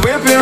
whipping